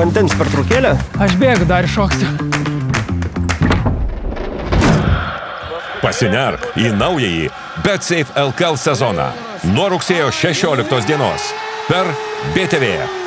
Vandens pertraukėlė. Aš bėgu dar iššoksiu. Pasinerk į naująjį BetSafe LKL sezoną nuo rugsėjo 16 dienos per BTV.